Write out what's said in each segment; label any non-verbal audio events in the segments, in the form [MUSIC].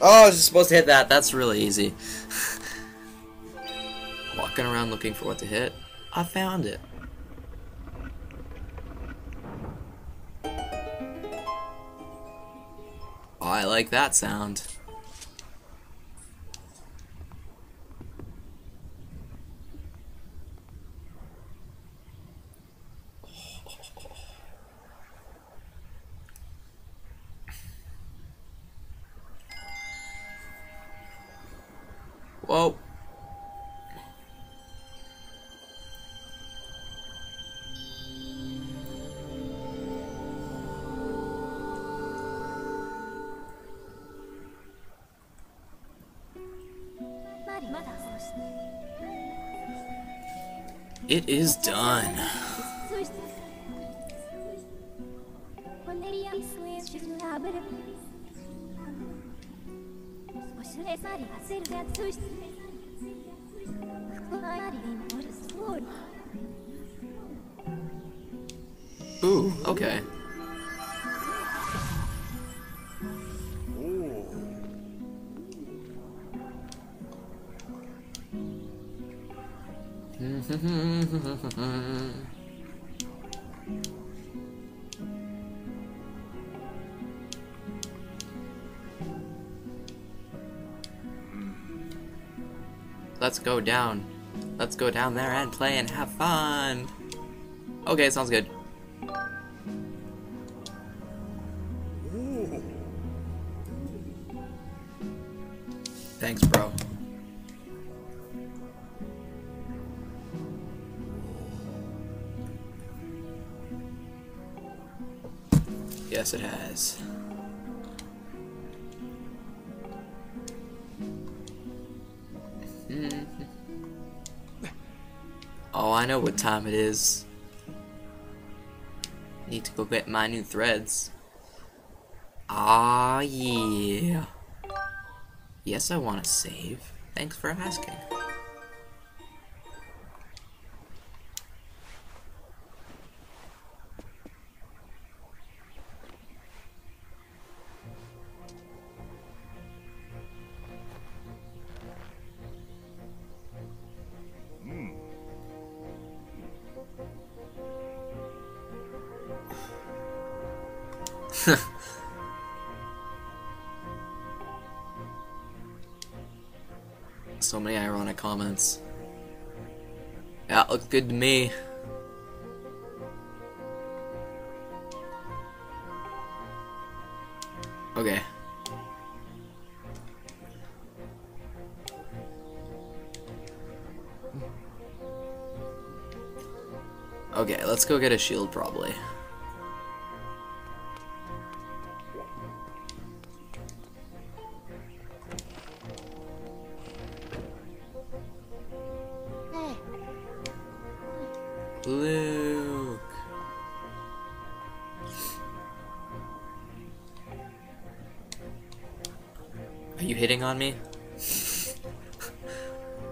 Oh, I was supposed to hit that. That's really easy. [LAUGHS] Walking around looking for what to hit. I found it. Oh, I like that sound. Whoa. It is done. Ooh, okay. Let's go down. Let's go down there and play and have fun. Okay, sounds good. Thanks, bro. Yes, it has. [LAUGHS] Oh, I know what time it is. Need to go get my new threads. Ah, yeah. Yes, I want to save. Thanks for asking. Hmm. so [LAUGHS] comments. Yeah, looks good to me. Okay. Okay, let's go get a shield probably.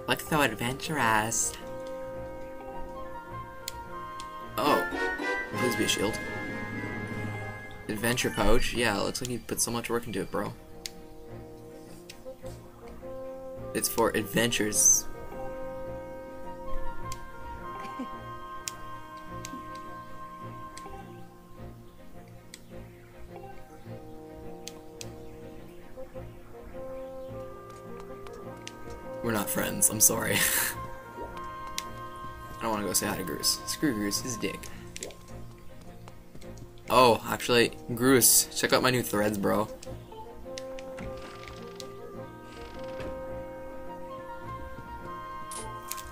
Look so adventurous. Oh, please be a shield. Adventure pouch? Yeah, looks like you put so much work into it, bro. It's for adventures. I'm sorry. [LAUGHS] I don't want to go say hi to Groose. Screw Groose, he's a dick. Oh, actually, Groose, check out my new threads, bro.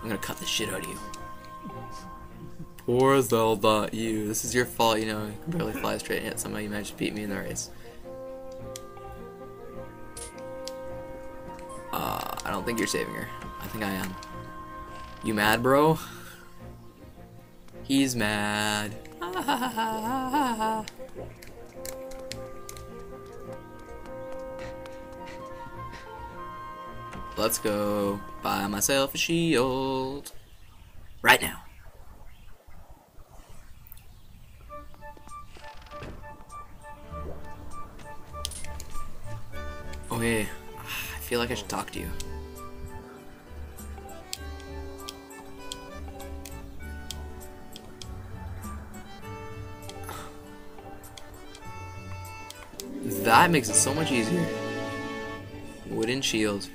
I'm gonna cut the shit out of you. Poor Zelda, you. This is your fault, you know, you can barely fly straight, and yet somehow you managed to beat me in the race. Uh, I don't think you're saving her. I think I am. You mad, bro? He's mad. [LAUGHS] Let's go buy myself a shield. Right now. Okay, [SIGHS] I feel like I should talk to you. That makes it so much easier. Wooden shield.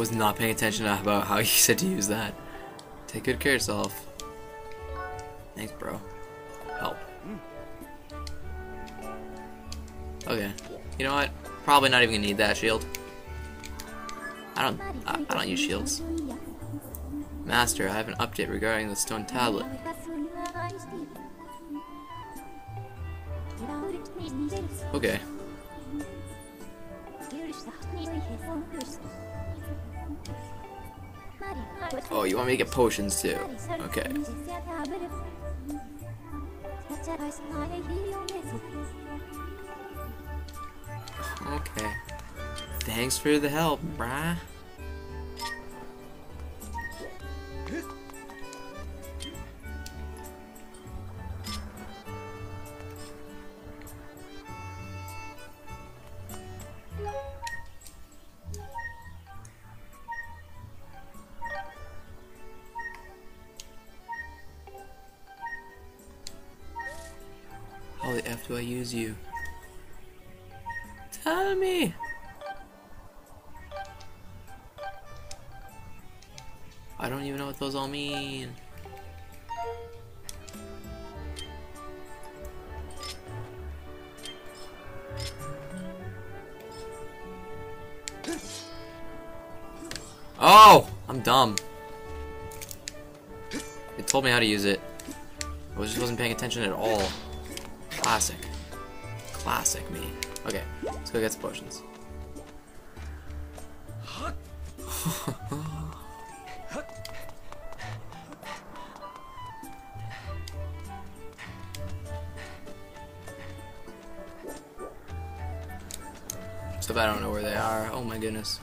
Was not paying attention about how you said to use that. Take good care of yourself. Thanks, bro. Help. Okay. You know what? Probably not even gonna need that shield. I don't. I, I don't use shields. Master, I have an update regarding the stone tablet. Okay. Oh, you want me to get potions too? Okay. Okay. Thanks for the help, brah. Do I use you? Tell me! I don't even know what those all mean. Oh! I'm dumb. It told me how to use it. I just wasn't paying attention at all. Classic. Classic me. Okay, let's go get some potions. [LAUGHS] so if I don't know where they are. Oh my goodness.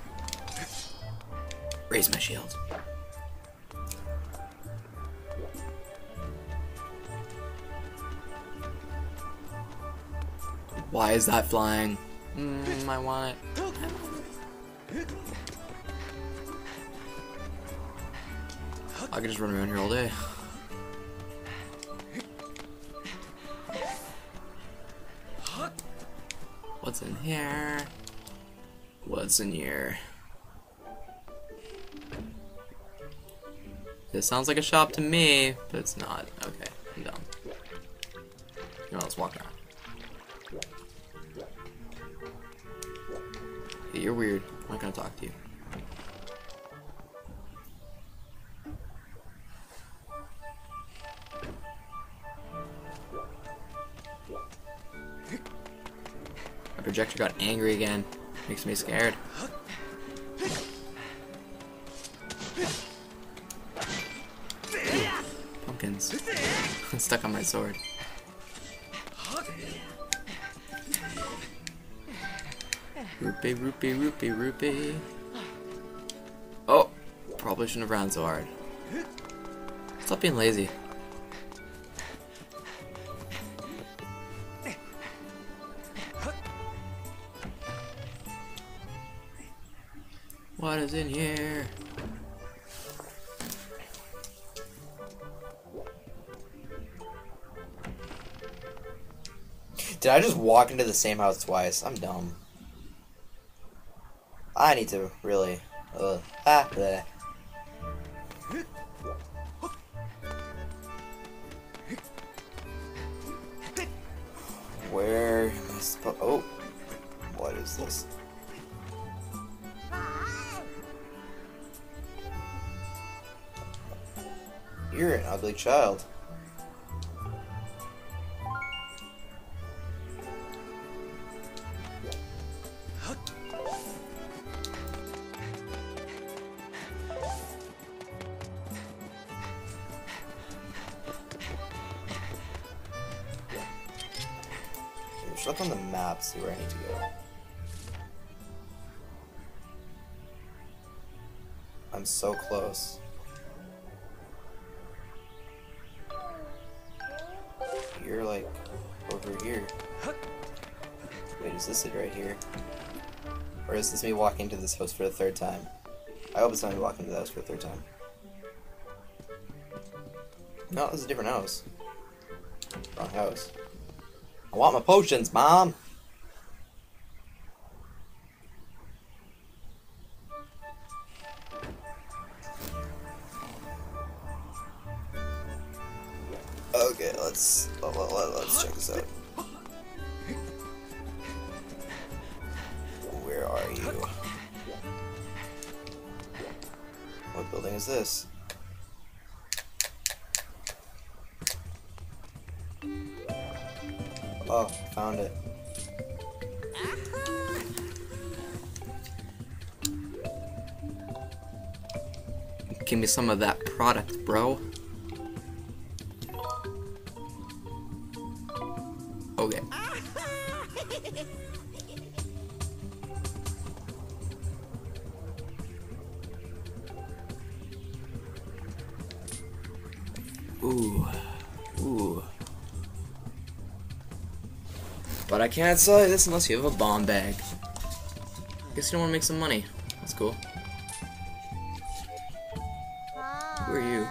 Raise my shield. Why is that flying? Mm, I want it. I could just run around here all day. What's in here? What's in here? This sounds like a shop to me, but it's not. Okay, I'm done. You know, let's walk around. You're weird. I'm not gonna talk to you. My projector got angry again. Makes me scared. Pumpkins. I'm [LAUGHS] stuck on my sword. Rupee, rupee, rupee, rupee. Oh! Probably shouldn't have ran so hard. Stop being lazy. What is in here? Did I just walk into the same house twice? I'm dumb. I need to really. Uh, ah, bleh. Where am I supposed? Oh, what is this? You're an ugly child. Look on the map, see where I need to go. I'm so close. You're like over here. Wait, is this it right here? Or is this me walking to this house for the third time? I hope it's not me walking to the house for the third time. No, this is a different house. Wrong house. I want my potions, Mom! Okay, let's let, let's check this out. Where are you? What building is this? Oh, found it. Give me some of that product, bro. Can't sell this unless you have a bomb bag. Guess you don't want to make some money. That's cool. Who are you?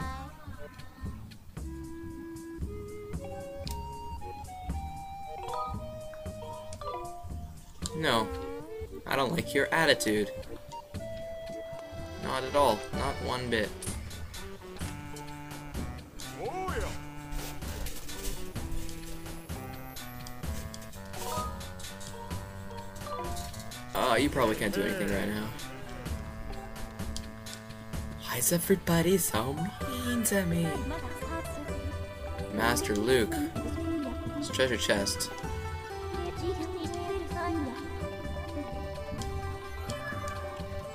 No. I don't like your attitude. Not at all. Not one bit. You probably can't do anything right now. Why is everybody so mean to me? Master Luke. It's treasure chest.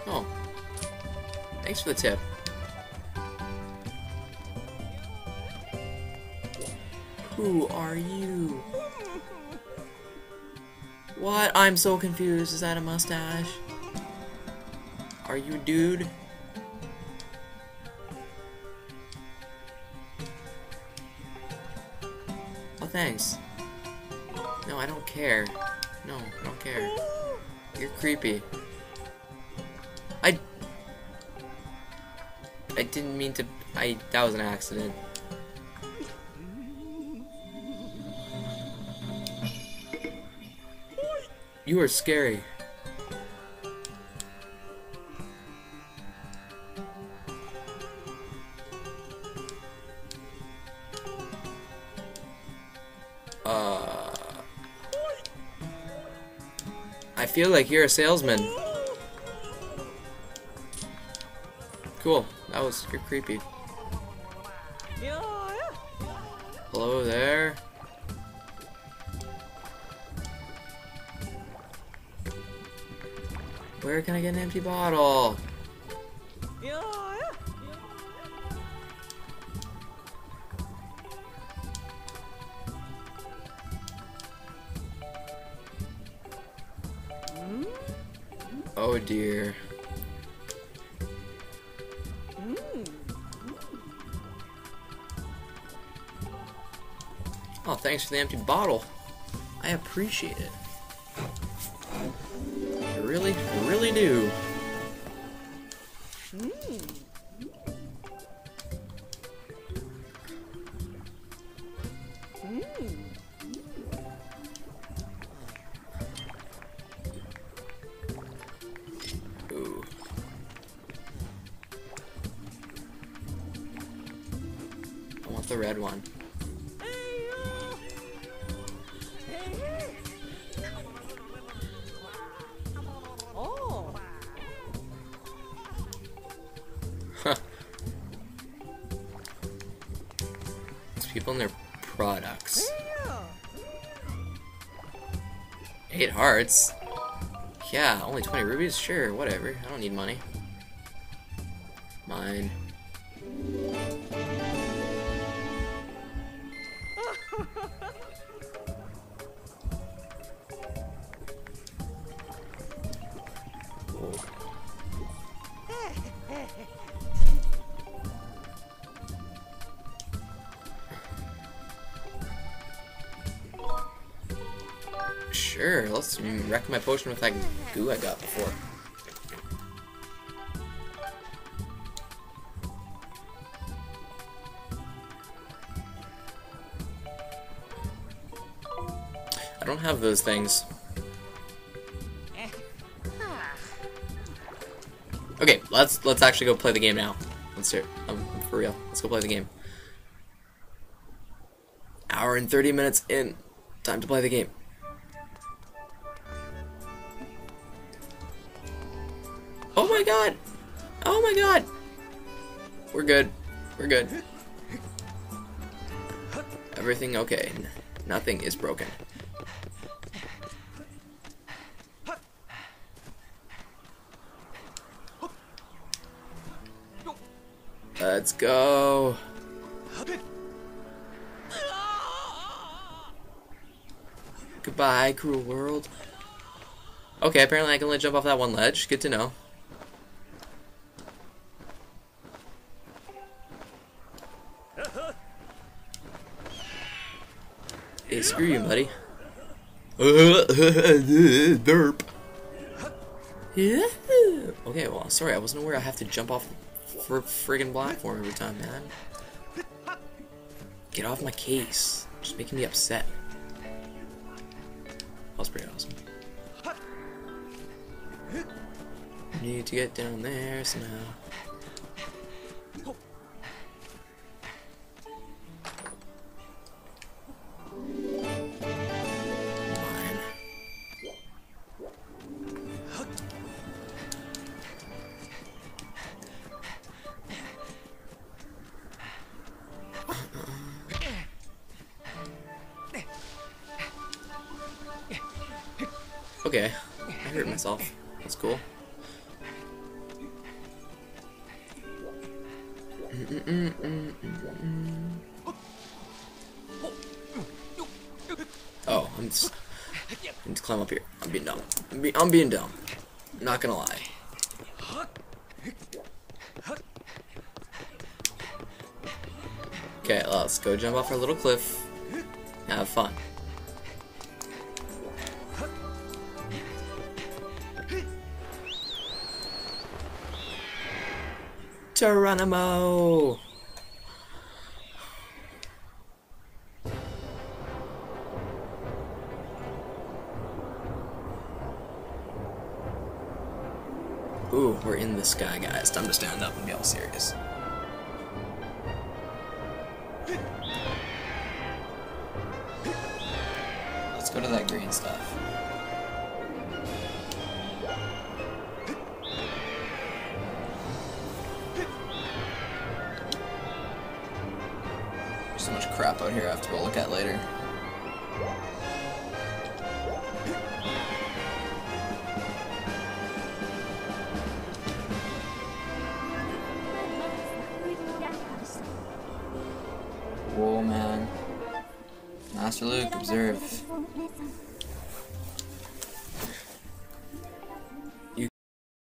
Oh. Thanks for the tip. Who are you? What? I'm so confused. Is that a mustache? Are you a dude? Oh, thanks. No, I don't care. No, I don't care. You're creepy. I... I didn't mean to... I... That was an accident. You are scary. Uh, I feel like you're a salesman. Cool. That was you're creepy. Where can I get an empty bottle? Mm-hmm. Oh dear. Mm-hmm. Oh, thanks for the empty bottle. I appreciate it. Do. Ooh. These people and their products. Eight hearts? Yeah, only 20 rupees? Sure, whatever. I don't need money. Mine. Wreck my potion with that goo I got before. I don't have those things. Okay, let's let's actually go play the game now. Let's do it. Um, for real. Let's go play the game. Hour and 30 minutes in. Time to play the game. Oh my god! Oh my god! We're good. We're good. Everything okay. Nothing is broken. Let's go. Goodbye, cruel world. Okay, apparently I can only jump off that one ledge. Good to know. Hey, screw you, buddy. [LAUGHS] Derp. Yeah. Okay, well, sorry, I wasn't aware I have to jump off the fr friggin' platform every time, man. Get off my case. Just making me upset. That was pretty awesome. Need to get down there somehow. Okay, I hurt myself. That's cool. Oh, I'm just, I need to climb up here. I'm being dumb. I'm, be, I'm being dumb. Not gonna lie. Okay, let's go jump off our little cliff. Have fun. Geronimo! Ooh, we're in the sky, guys. Time to stand up and be all serious. Let's go to that green stuff. Crap out here I have to go look at later. Whoa, man. Master Luke, observe.